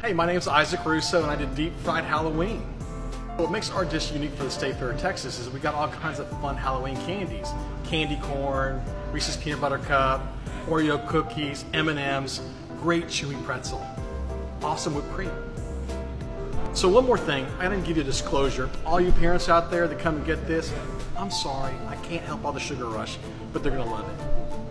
Hey, my name is Isaac Rousso, and I did deep fried Halloween. What makes our dish unique for the State Fair of Texas is we got all kinds of fun Halloween candies: candy corn, Reese's peanut butter cup, Oreo cookies, M&Ms, great chewy pretzel, awesome whipped cream. So one more thing, I didn't give you a disclosure. All you parents out there that come and get this, I'm sorry, I can't help all the sugar rush, but they're gonna love it.